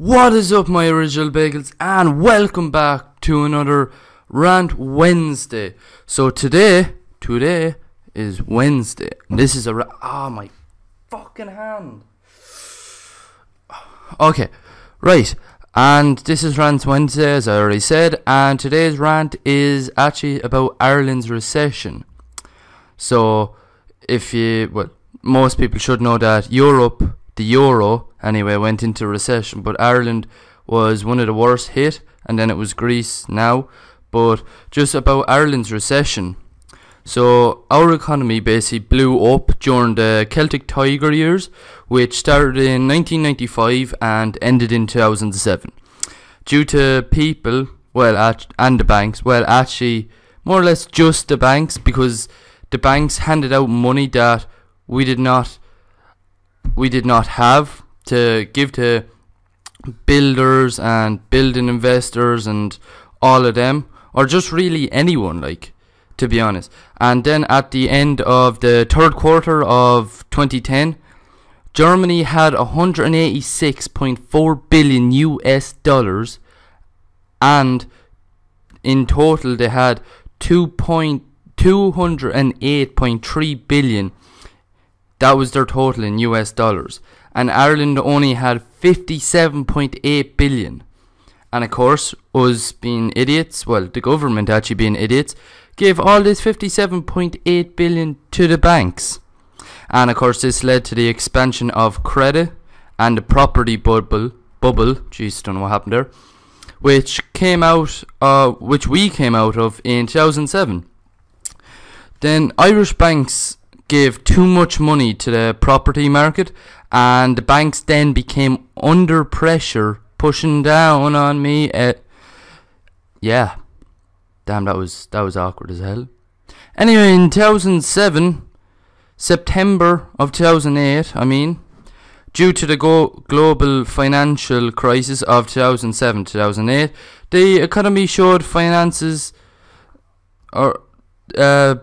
What is up, my original bagels, and welcome back to another Rant Wednesday. So today, today is Wednesday. This is a ra- oh my fucking hand. Okay, right, and this is Rant Wednesday, as I already said, and today's rant is actually about Ireland's recession. So, if you well, most people should know that Europe, the euro anyway, went into recession, but Ireland was one of the worst hit, and then it was Greece now. But just about Ireland's recession. So our economy basically blew up during the Celtic Tiger years, which started in 1995 and ended in 2007. Due to people, well, and the banks, well, actually, more or less just the banks, because the banks handed out money that we did not, we did not have to give to builders and building investors and all of them, or just really anyone, like to be honest. And then at the end of the third quarter of 2010, Germany had 186.4 billion US dollars, and in total they had 2.208.3 billion. That was their total in US dollars, and Ireland only had 57.8 billion. And of course, us being idiots, well, the government actually being idiots, gave all this 57.8 billion to the banks. And of course, this led to the expansion of credit and the property bubble. Bubble, jeez, don't know what happened there. Which came out, uh, which we came out of in 2007. Then Irish banks gave too much money to the property market, and the banks then became under pressure, pushing down on me. At, yeah, damn, that was that was awkward as hell. Anyway, in 2007, September of 2008, I mean, due to the go- global financial crisis of 2007 2008, the economy showed finances or uh,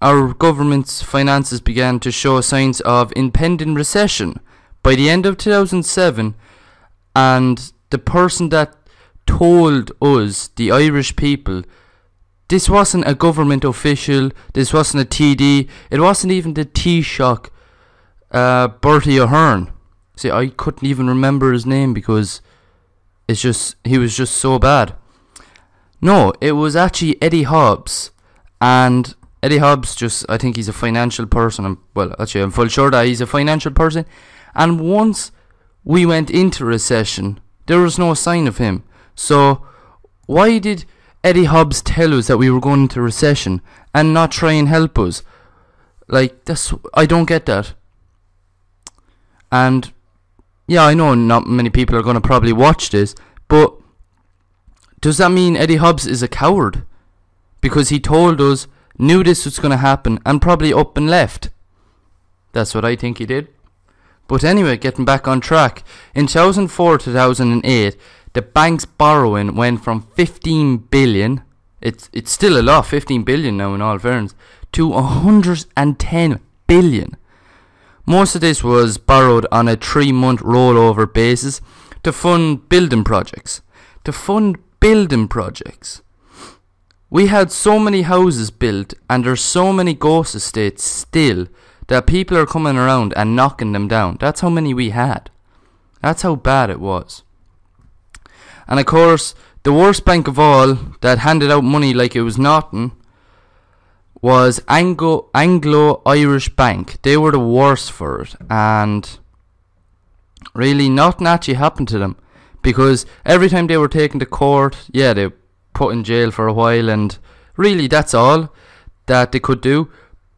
our government's finances began to show signs of impending recession. By the end of 2007 and the person that told us the Irish people this wasn't a government official this wasn't a TD it wasn't even the Taoiseach uh, Bertie Ahern. See I couldn't even remember his name because it's just he was just so bad. No it was actually Eddie Hobbs and Eddie Hobbs just I think he's a financial person. I'm, well, actually, I'm full sure that he's a financial person. And once we went into recession, there was no sign of him. So why did Eddie Hobbs tell us that we were going into recession and not try and help us? Like that's I don't get that. And yeah, I know not many people are going to probably watch this, but does that mean Eddie Hobbs is a coward? Because he told us knew this was going to happen and probably up and left. That's what I think he did. But anyway, getting back on track, in 2004 2008, the bank's borrowing went from 15 billion, it's, it's still a lot, 15 billion now in all fairness, to 110 billion. Most of this was borrowed on a three month rollover basis to fund building projects. To fund building projects. We had so many houses built, and there's so many ghost estates still that people are coming around and knocking them down. That's how many we had. That's how bad it was. And of course, the worst bank of all that handed out money like it was nothing was Anglo Anglo Irish Bank. They were the worst for it, and really nothing actually happened to them because every time they were taken to court, yeah, they put in jail for a while, and really that's all that they could do.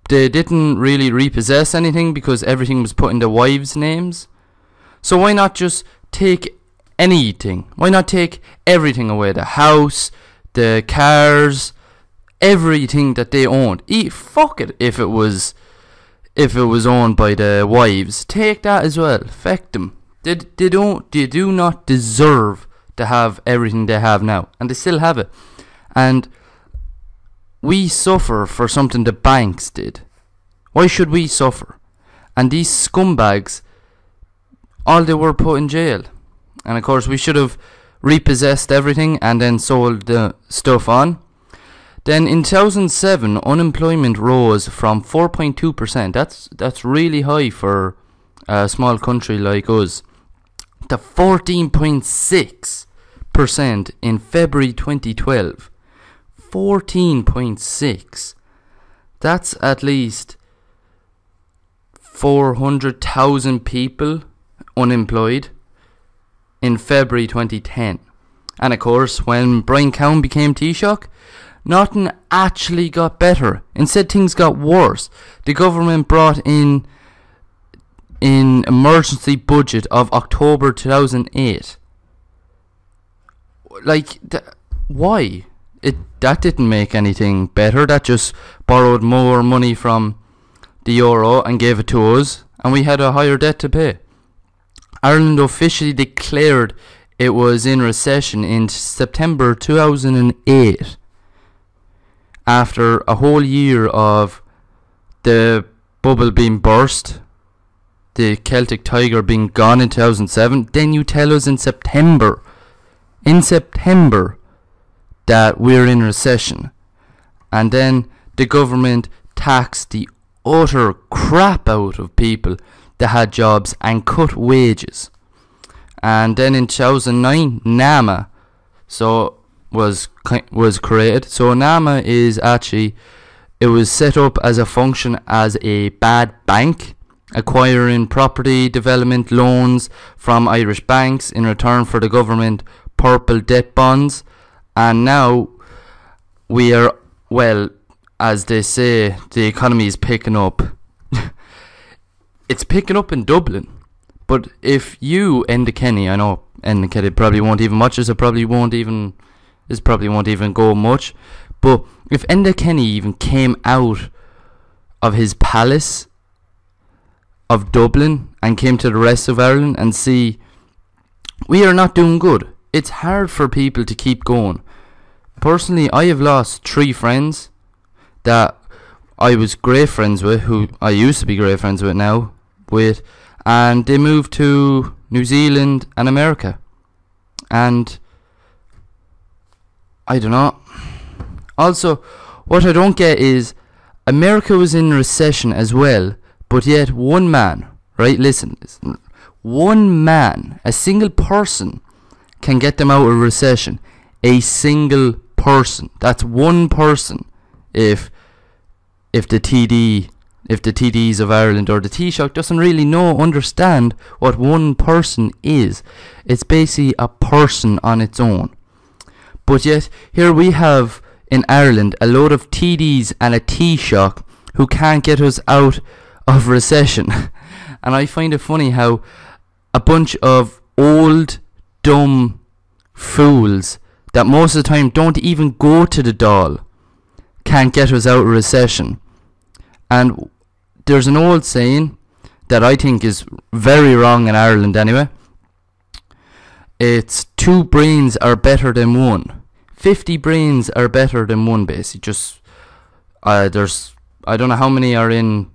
They didn't really repossess anything because everything was put in the wives' names. So why not just take anything? Why not take everything away? The house, the cars, everything that they owned. Eat fuck it if it was if it was owned by the wives. Take that as well. Feck them. They, they don't they do not deserve to have everything they have now, and they still have it. And we suffer for something the banks did. Why should we suffer? And these scumbags, all they were put in jail. And of course, we should have repossessed everything and then sold the stuff on. Then in 2007, unemployment rose from 4.2%. That's that's really high for a small country like us. To 14.6% in February 2012. 14.6. That's at least 400,000 people unemployed in February 2010. And of course, when Brian Cowen became Taoiseach, nothing actually got better. Instead, things got worse. The government brought in in emergency budget of October 2008. Like, th- why? It that didn't make anything better. That just borrowed more money from the euro and gave it to us, and we had a higher debt to pay. Ireland officially declared it was in recession in September 2008 after a whole year of the bubble being burst, the Celtic Tiger being gone in 2007, then you tell us in September, in September, that we're in recession. And then the government taxed the utter crap out of people that had jobs and cut wages. And then in 2009, NAMA, so was was created. So NAMA is actually it was set up as a function as a bad bank, acquiring property development loans from Irish banks in return for the government purple debt bonds, and now we are well, as they say, the economy is picking up. it's picking up in Dublin. But if you, Enda Kenny, I know Enda Kenny probably won't even watch this, it probably won't even this probably won't even go much. But if Enda Kenny even came out of his palace of Dublin and came to the rest of Ireland and see we are not doing good. It's hard for people to keep going. Personally, I have lost three friends that I was great friends with, who I used to be great friends with now, with, and they moved to New Zealand and America. And I don't know. Also, what I don't get is America was in recession as well, but yet one man, right? Listen, listen, one man, a single person, can get them out of recession. A single person. That's one person. If if the TD, if the TDs of Ireland or the Taoiseach doesn't really know, understand what one person is. It's basically a person on its own. But yet, here we have in Ireland a load of TDs and a Taoiseach who can't get us out of recession. and I find it funny how a bunch of old, dumb fools that most of the time don't even go to the Dáil can't get us out of recession. And there's an old saying that I think is very wrong in Ireland anyway. It's two brains are better than one. 50 brains are better than one basically. Just, uh, there's, I don't know how many are in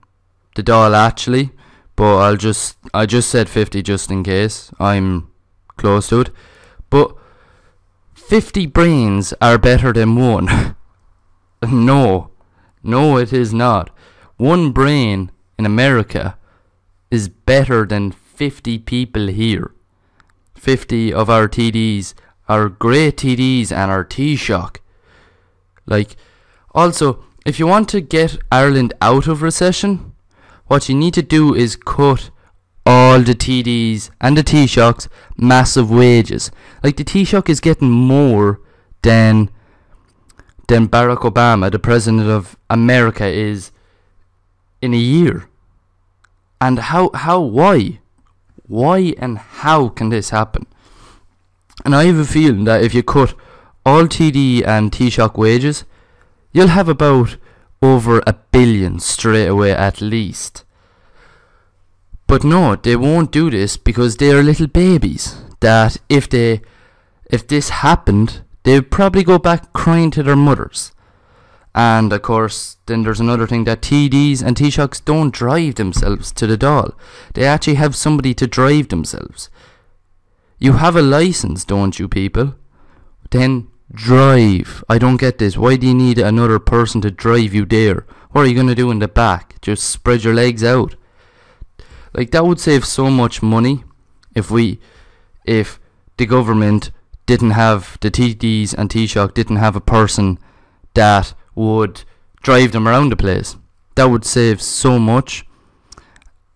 the Dáil actually, but I'll just, I just said 50 just in case. I'm close to it. But 50 brains are better than one. no. No, it is not. One brain in America is better than 50 people here. 50 of our TDs are great TDs and our Taoiseach. Like, also, if you want to get Ireland out of recession, what you need to do is cut all the TDs and the Taoiseachs massive wages. Like the Taoiseach is getting more than than Barack Obama, the president of America, is in a year. And how how why? Why and how can this happen? And I have a feeling that if you cut all TD and Taoiseach wages, you'll have about over a billion straight away at least. But no, they won't do this because they are little babies. That if they, if this happened, they'd probably go back crying to their mothers. And of course, then there's another thing that TDs and Taoiseachs don't drive themselves to the Dáil. They actually have somebody to drive themselves. You have a license, don't you, people? Then drive. I don't get this. Why do you need another person to drive you there? What are you going to do in the back? Just spread your legs out. Like that would save so much money if we if the government didn't have the TDs and Taoiseach didn't have a person that would drive them around the place. That would save so much.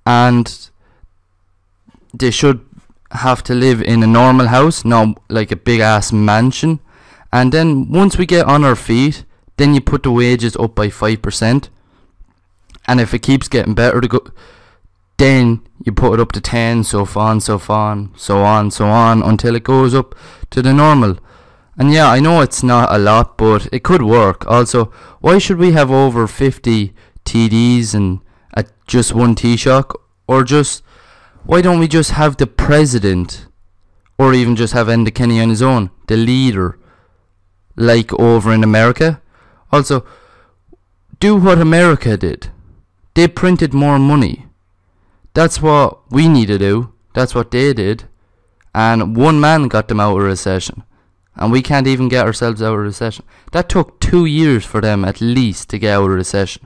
And they should have to live in a normal house, not like a big ass mansion. And then once we get on our feet, then you put the wages up by 5%. And if it keeps getting better to go then you put it up to 10, so on, so on, so on, so on, until it goes up to the normal. And yeah, I know it's not a lot, but it could work. Also, why should we have over 50 TDs and at just one Taoiseach? Or just, why don't we just have the president, or even just have Enda Kenny on his own, the leader, like over in America? Also, do what America did. They printed more money that's what we need to do. That's what they did. And one man got them out of recession. And we can't even get ourselves out of recession. That took two years for them at least to get out of recession.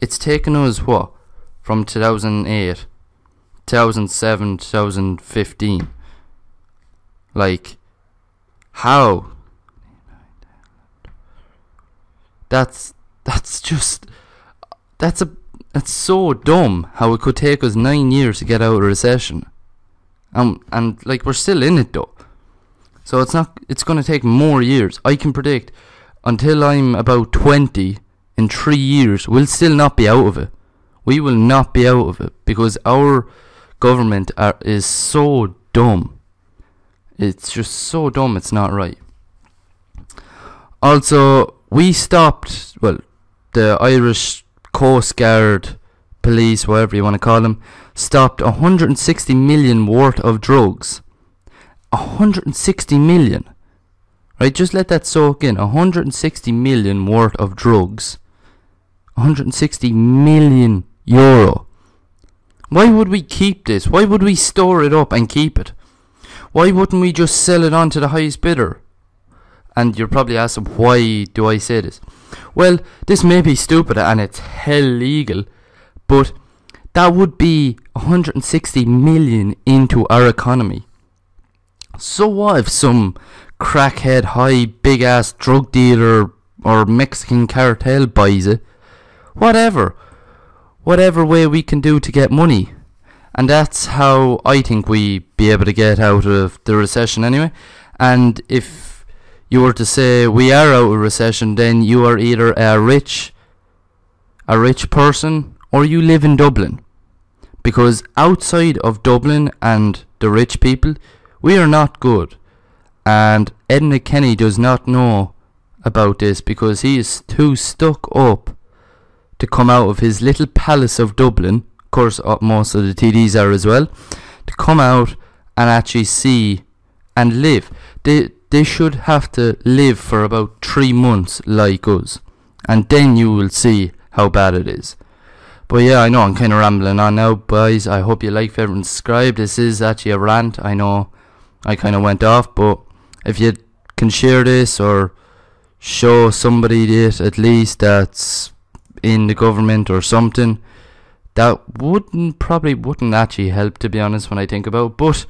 It's taken us what? From 2008, 2007, 2015. Like, how? That's that's just that's a it's so dumb how it could take us nine years to get out of recession. Um, and like we're still in it though. So it's not it's gonna take more years. I can predict until I'm about twenty, in three years, we'll still not be out of it. We will not be out of it because our government are, is so dumb. It's just so dumb it's not right. Also, we stopped well, the Irish Coast Guard, police, whatever you want to call them, stopped 160 million worth of drugs. 160 million. Right, just let that soak in. 160 million worth of drugs. 160 million euro. Why would we keep this? Why would we store it up and keep it? Why wouldn't we just sell it on to the highest bidder? And you're probably asking, why do I say this? Well, this may be stupid and it's hell legal, but that would be 160 million into our economy. So what if some crackhead, high, big ass drug dealer or Mexican cartel buys it? Whatever. Whatever way we can do to get money. And that's how I think we be able to get out of the recession anyway. And if you were to say we are out of recession, then you are either a rich, a rich person, or you live in Dublin. Because outside of Dublin and the rich people, we are not good. And Enda Kenny does not know about this because he is too stuck up to come out of his little palace of Dublin. Of course, uh, most of the TDs are as well. To come out and actually see and live. They they should have to live for about three months like us, and then you will see how bad it is. But yeah, I know I'm kind of rambling on now, guys. I hope you like, favorite, and subscribe. This is actually a rant. I know I kind of went off, but if you can share this or show somebody this at least that's in the government or something, that wouldn't probably wouldn't actually help to be honest when I think about. It. But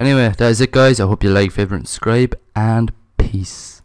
Anyway, that is it guys. I hope you like, favorite, and subscribe, and peace.